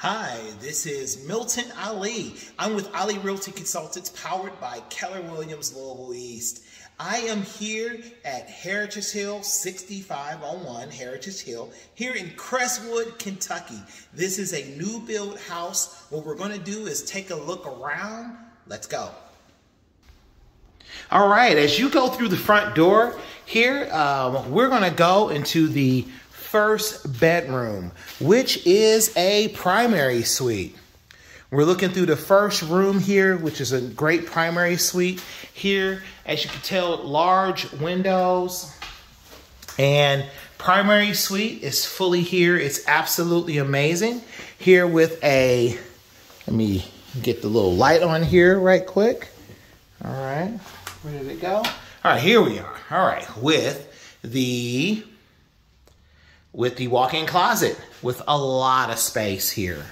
Hi, this is Milton Ali. I'm with Ali Realty Consultants powered by Keller Williams Louisville East. I am here at Heritage Hill 6501 Heritage Hill here in Crestwood, Kentucky. This is a new build house. What we're going to do is take a look around. Let's go. All right, as you go through the front door here, um, we're going to go into the first bedroom, which is a primary suite. We're looking through the first room here, which is a great primary suite. Here, as you can tell, large windows and primary suite is fully here. It's absolutely amazing. Here with a, let me get the little light on here right quick. All right, where did it go? All right, here we are. All right, with the with the walk-in closet with a lot of space here.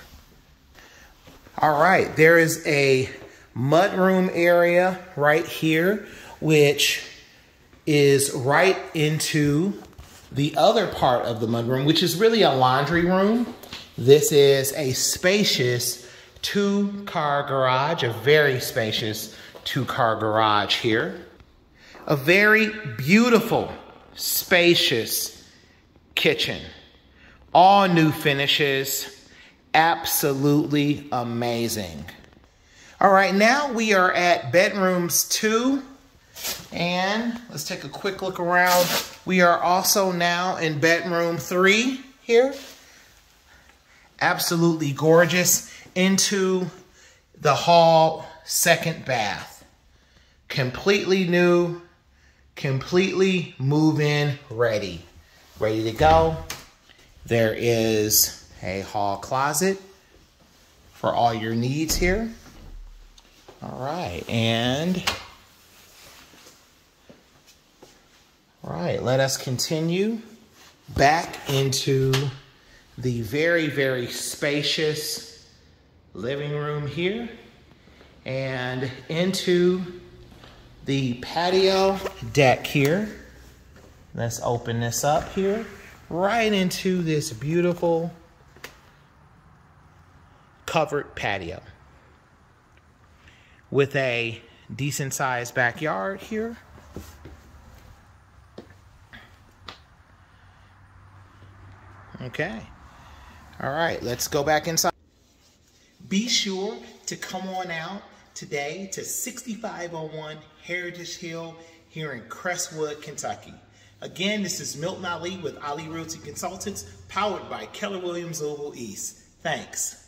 All right, there is a mudroom area right here, which is right into the other part of the mudroom, which is really a laundry room. This is a spacious two-car garage, a very spacious two-car garage here. A very beautiful, spacious kitchen. All new finishes, absolutely amazing. All right, now we are at bedrooms two. And let's take a quick look around. We are also now in bedroom three here. Absolutely gorgeous. Into the hall second bath. Completely new, completely move-in ready ready to go. There is a hall closet for all your needs here. All right, and all right, let us continue back into the very, very spacious living room here and into the patio deck here. Let's open this up here, right into this beautiful covered patio with a decent sized backyard here. Okay. All right, let's go back inside. Be sure to come on out today to 6501 Heritage Hill here in Crestwood, Kentucky. Again, this is Milton Ali with Ali Realty Consultants, powered by Keller Williams Louisville East. Thanks.